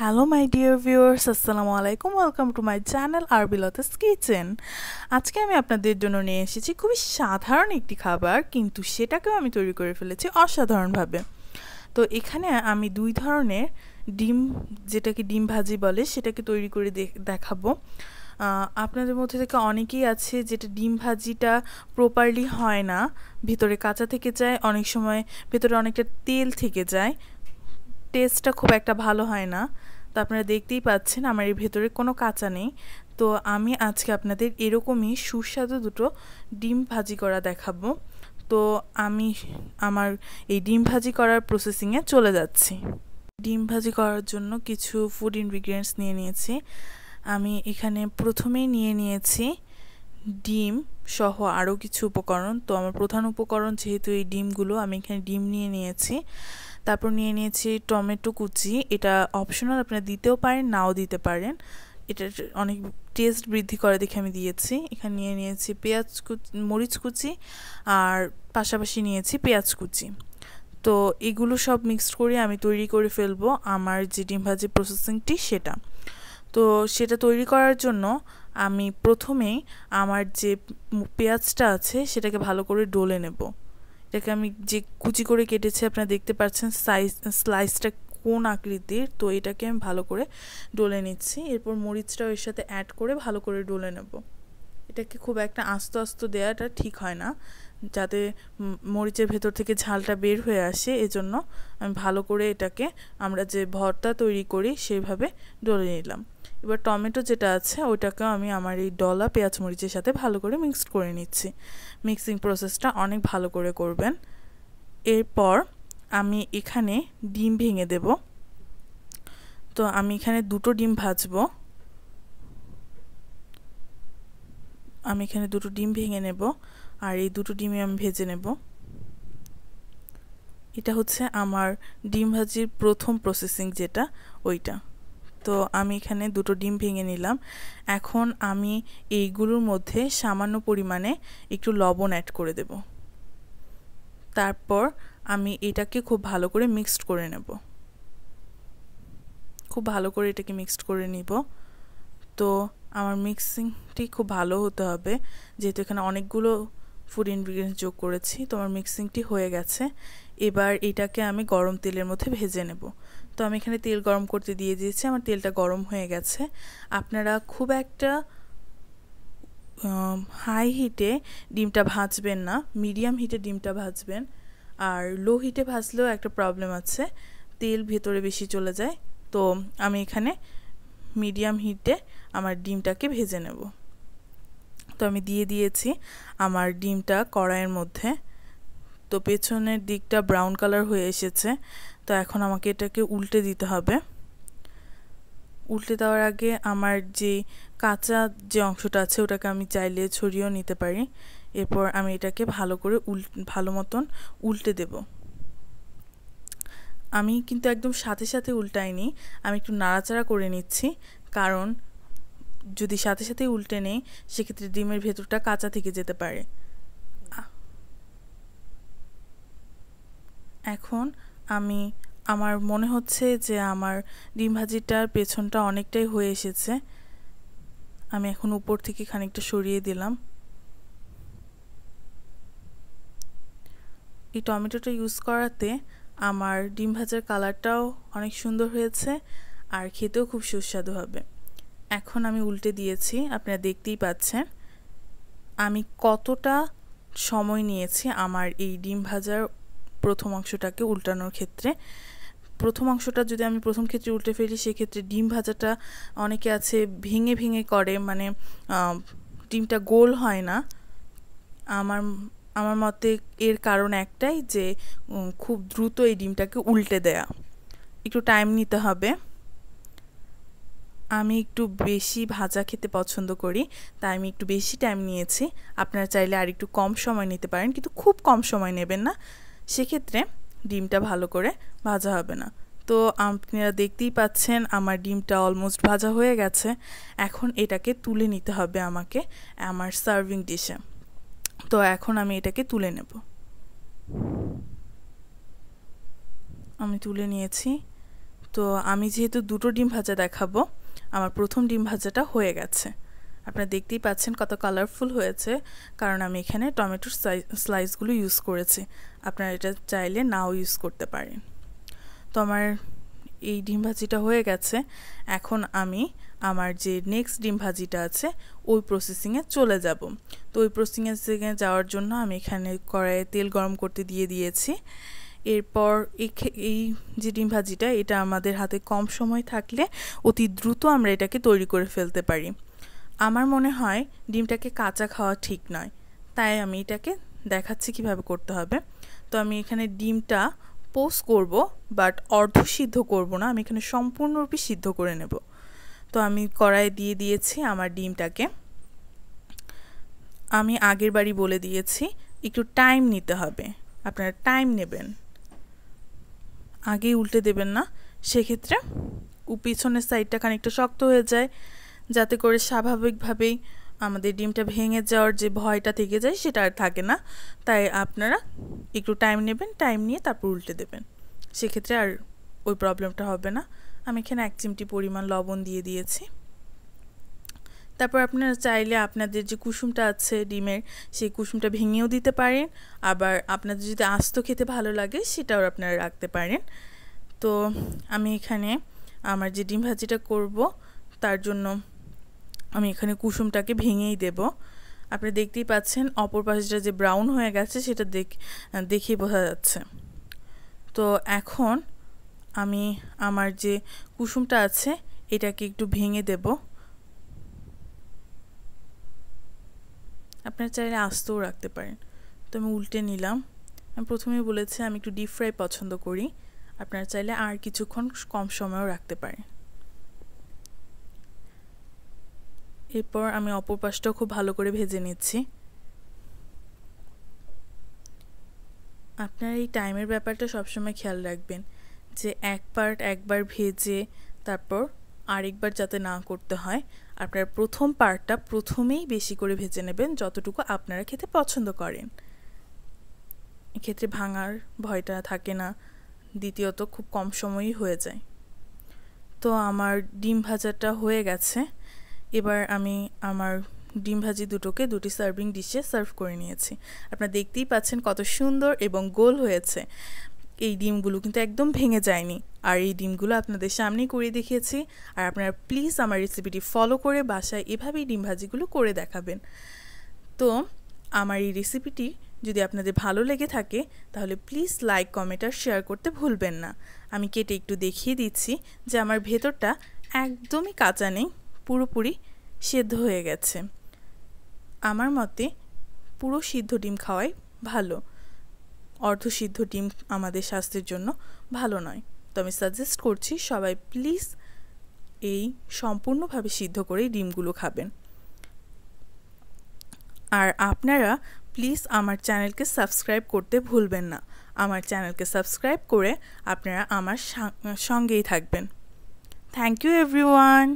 Hello my dear viewers আসসালামু আলাইকুম। Welcome to my channel আরবিলাতাস কিচেন আজকে আমি আপনাদের জন্য নিয়ে এসেছি খুবই সাধারণ একটি খাবার, কিন্তু সেটাকেও আমি তৈরি করে ফেলেছি অসাধারণভাবে। তো এখানে আমি দুই ধরনের ডিম, যেটাকে ডিম ভাজি বলে, সেটাকে তৈরি করে দেখাবো। আপনাদের মধ্যে থেকে অনেকেই আছে যেটা ডিম ভাজিটা প্রপারলি হয় না, ভিতরে কাঁচা থেকে যায়, অনেক সময় ভেতরে অনেকটা তেল থেকে যায় টেস্টটা খুব একটা ভালো হয় না। তো আপনারা দেখতেই পাচ্ছেন আমার এর ভেতরে কোনো কাঁচা নেই। তো আমি আজকে আপনাদের এরকমই সুস্বাদু দুটো ডিম ভাজি করা দেখাবো। তো আমি আমার এই ডিম ভাজি করার প্রসেসিংয়ে চলে যাচ্ছি। ডিম ভাজি করার জন্য কিছু ফুড ইনগ্রিডিয়েন্টস নিয়ে নিয়েছি। আমি এখানে প্রথমেই নিয়ে নিয়েছি ডিম সহ আরও কিছু উপকরণ। তো আমার প্রধান উপকরণ যেহেতু এই ডিমগুলো, আমি এখানে ডিম নিয়ে নিয়েছি। তারপর নিয়ে নিয়েছি টমেটো কুচি। এটা অপশনাল আপনারা দিতেও পারেন, নাও দিতে পারেন। এটা অনেক টেস্ট বৃদ্ধি করে দেখে আমি দিয়েছি। এখানে নিয়ে নিয়েছি পেঁয়াজ কুচি, মরিচ কুচি আর পাশাপাশি নিয়েছি পেঁয়াজ কুচি। তো এগুলো সব মিক্সড করে আমি তৈরি করে ফেলব আমার যে ডিম ভাজি প্রসেসিংটি সেটা। তো সেটা তৈরি করার জন্য আমি প্রথমেই আমার যে পেঁয়াজটা আছে সেটাকে ভালো করে ডলে নেব। এটাকে আমি যে কুচি করে কেটেছি, আপনারা দেখতে পাচ্ছেন সাইজ স্লাইসটা কোন আকৃতির, তো এটাকে আমি ভালো করে ডলে নিচ্ছি। এরপর মরিচটাও এর সাথে অ্যাড করে ভালো করে ডলে নেব। এটাকে খুব একটা আস্তে আস্তে দেওয়াটা ঠিক হয় না, যাতে মরিচের ভেতর থেকে ঝালটা বের হয়ে আসে। এজন্য আমি ভালো করে এটাকে আমরা যে ভর্তা তৈরি করি সেইভাবে ডলে নিলাম। এবার টমেটো যেটা আছে, ওইটাকেও আমি আমার এই ডলা পেঁয়াজ মরিচের সাথে ভালো করে মিক্সড করে নিচ্ছি। মিক্সিং প্রসেসটা অনেক ভালো করে করবেন। এরপর আমি এখানে ডিম ভেঙে দেব। তো আমি এখানে দুটো ডিম ভাজবো। আমি এখানে দুটো ডিম ভেঙে নেব আর এই দুটো ডিমই আমি ভেজে নেব। এটা হচ্ছে আমার ডিম ভাজির প্রথম প্রসেসিং যেটা, ওইটা। তো আমি এখানে দুটো ডিম ভেঙে নিলাম। এখন আমি এইগুলোর মধ্যে সামান্য পরিমাণে একটু লবণ অ্যাড করে দেব। তারপর আমি এটাকে খুব ভালো করে মিক্সড করে নেব। খুব ভালো করে এটাকে মিক্সড করে নিব। তো আমার মিক্সিংটি খুব ভালো হতে হবে। যেহেতু এখানে অনেকগুলো ফুড ইনগ্রিডিয়েন্টস যোগ করেছি, তো আমার মিক্সিংটি হয়ে গেছে। এবার এটাকে আমি গরম তেলের মধ্যে ভেজে নেব। তো আমি এখানে তেল গরম করতে দিয়ে দিয়েছি, আমার তেলটা গরম হয়ে গেছে। আপনারা খুব একটা হাই হিটে ডিমটা ভাজবেন না মিডিয়াম হিটে ডিমটা ভাজবেন। আর লো হিটে ভাজলেও একটা প্রবলেম আছে, তেল ভেতরে বেশি চলে যায়। তো আমি এখানে মিডিয়াম হিটে আমার ডিমটাকে ভেজে নেব। তো আমি দিয়ে দিয়েছি আমার ডিমটা কড়াইয়ের মধ্যে। তো পেছনের দিকটা ব্রাউন কালার হয়ে এসেছে। তো এখন আমাকে এটাকে উল্টে দিতে হবে। উল্টে দেওয়ার আগে আমার যে কাঁচা যে অংশটা আছে, ওটাকে আমি চাইলে ছড়িয়েও নিতে পারি। এরপর আমি এটাকে ভালো করে উল, ভালো মতন উল্টে দেব। আমি কিন্তু একদম সাথে সাথে উল্টাইনি। আমি একটু নাড়াচাড়া করে নিচ্ছি। কারণ যদি সাথে সাথে উল্টে নেই, সেক্ষেত্রে ডিমের ভেতরটা কাঁচা থেকে যেতে পারে। এখন আমি, আমার মনে হচ্ছে যে আমার ডিম ভাজিটার পেছনটা অনেকটাই হয়ে এসেছে। আমি এখন উপর থেকে খানিকটা সরিয়ে দিলাম। এই টমেটোটা ইউজ করাতে আমার ডিম ভাজার কালারটাও অনেক সুন্দর হয়েছে আর খেতেও খুব সুস্বাদু হবে। এখন আমি উল্টে দিয়েছি, আপনারা দেখতেই পাচ্ছেন। আমি কতটা সময় নিয়েছি আমার এই ডিম ভাজার প্রথম অংশটাকে উল্টানোর ক্ষেত্রে। প্রথম অংশটা যদি আমি প্রথম ক্ষেত্রে উল্টে ফেলি, সেক্ষেত্রে ডিম ভাজাটা অনেকে আছে ভেঙে ভেঙে করে মানে ডিমটা গোল হয় না। আমার আমার মতে এর কারণ একটাই যে খুব দ্রুত এই ডিমটাকে উল্টে দেয়া। একটু টাইম নিতে হবে। আমি একটু বেশি ভাজা খেতে পছন্দ করি, তাই আমি একটু বেশি টাইম নিয়েছি। আপনারা চাইলে আর একটু কম সময় নিতে পারেন, কিন্তু খুব কম সময় নেবেন না। সেক্ষেত্রে ডিমটা ভালো করে ভাজা হবে না। তো আপনারা দেখতেই পাচ্ছেন আমার ডিমটা অলমোস্ট ভাজা হয়ে গেছে। এখন এটাকে তুলে নিতে হবে আমাকে আমার সার্ভিং ডিশে তো এখন আমি এটাকে তুলে নেব। আমি তুলে নিয়েছি। তো আমি যেহেতু দুটো ডিম ভাজা দেখাবো, আমার প্রথম ডিম ভাজাটা হয়ে গেছে। আপনারা দেখতেই পাচ্ছেন কত কালারফুল হয়েছে। কারণ আমি এখানে টমেটোর স্লাইসগুলো ইউজ করেছি। আপনারা এটা চাইলে নাও ইউজ করতে পারেন। তো আমার এই ডিম ভাজিটা হয়ে গেছে। এখন আমি আমার যে নেক্সট ডিম ভাজিটা আছে, ওই প্রসেসিংয়ে চলে যাব। তো ওই প্রসেসিংয়ে যাওয়ার জন্য আমি এখানে কড়াইয়ে তেল গরম করতে দিয়ে দিয়েছি। এরপর এই যে ডিম ভাজিটা, এটা আমাদের হাতে কম সময় থাকলে অতি দ্রুত আমরা এটাকে তৈরি করে ফেলতে পারি। আমার মনে হয় ডিমটাকে কাঁচা খাওয়া ঠিক নয়। তাই আমি এটাকে দেখাচ্ছি কীভাবে করতে হবে। তো আমি এখানে ডিমটা পোস্ট করব, বাট অর্ধ সিদ্ধ করব না। আমি এখানে সম্পূর্ণরূপে সিদ্ধ করে নেব। তো আমি কড়াই দিয়ে দিয়েছি আমার ডিমটাকে। আমি আগের বাড়ি বলে দিয়েছি, একটু টাইম নিতে হবে। আপনারা টাইম নেবেন। আগেই উল্টে দেবেন না। সেক্ষেত্রে পিছনের সাইডটা খানিকটা শক্ত হয়ে যায়। যাতে করে স্বাভাবিকভাবেই আমাদের ডিমটা ভেঙে যাওয়ার যে ভয়টা থেকে যায় সেটা আর থাকে না। তাই আপনারা একটু টাইম নেবেন টাইম নিয়ে তারপর উল্টে দেবেন। সেক্ষেত্রে আর ওই প্রবলেমটা হবে না। আমি এখানে এক চিমটি পরিমাণ লবণ দিয়ে দিয়েছি। তারপর আপনারা চাইলে আপনাদের যে কুসুমটা আছে ডিমের, সেই কুসুমটা ভেঙেও দিতে পারেন। আবার আপনাদের যদি আস্ত খেতে ভালো লাগে সেটাও আপনারা রাখতে পারেন। তো আমি এখানে আমার যে ডিম ভাজিটা করব, তার জন্য আমি এখানে কুসুমটাকে ভেঙেই দেব। আপনি দেখতেই পাচ্ছেন, অপর পাশটা যে ব্রাউন হয়ে গেছে, সেটা দেখ, দেখেই বোঝা যাচ্ছে। তো এখন আমি আমার যে কুসুমটা আছে, এটাকে একটু ভেঙে দেব। আপনার চাইলে আস্তেও রাখতে পারেন। তো আমি উল্টে নিলাম। আমি প্রথমেই বলেছি, আমি একটু ডিপ ফ্রাই পছন্দ করি। আপনারা চাইলে আর কিছুক্ষণ কম সময়ও রাখতে পারেন। এরপর আমি অপর পাশটাও খুব ভালো করে ভেজে নিচ্ছি। আপনার এই টাইমের ব্যাপারটা সবসময় খেয়াল রাখবেন যে এক পার্ট একবার ভেজে তারপর আরেকবার যাতে না করতে হয়, আপনার প্রথম পার্টটা প্রথমেই বেশি করে ভেজে নেবেন যতটুকু আপনারা খেতে পছন্দ করেন। এক্ষেত্রে ভাঙার ভয়টা থাকে না, দ্বিতীয়ত খুব কম সময়ই হয়ে যায়। তো আমার ডিম ভাজাটা হয়ে গেছে। এবার আমি আমার ডিম ভাজি দুটোকে দুটি সার্ভিং ডিশে সার্ভ করে নিয়েছি। আপনারা দেখতেই পাচ্ছেন কত সুন্দর এবং গোল হয়েছে। এই ডিমগুলো কিন্তু একদম ভেঙে যায়নি। আর এই ডিমগুলো আপনাদের সামনেই করে দেখিয়েছি। আর আপনারা প্লিজ আমার রেসিপিটি ফলো করে বাসায় এভাবেই ডিম ভাজিগুলো করে দেখাবেন। তো আমার এই রেসিপিটি যদি আপনাদের ভালো লেগে থাকে, তাহলে প্লিজ লাইক কমেন্ট আর শেয়ার করতে ভুলবেন না। আমি কেটে একটু দেখিয়ে দিচ্ছি যে আমার ভেতরটা একদমই কাঁচা নেই। পুরোপুরি সেদ্ধ হয়ে গেছে। আমার মতে পুরো সিদ্ধ ডিম খাওয়াই ভালো। অর্ধসিদ্ধ ডিম আমাদের স্বাস্থ্যের জন্য ভালো নয়। তো আমি সাজেস্ট করছি সবাই প্লিজ এই সম্পূর্ণভাবে সিদ্ধ করেই ডিমগুলো খাবেন। আর আপনারা প্লিজ আমার চ্যানেলকে সাবস্ক্রাইব করতে ভুলবেন না। আমার চ্যানেলকে সাবস্ক্রাইব করে আপনারা আমার সঙ্গেই থাকবেন। Thank you everyone